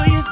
you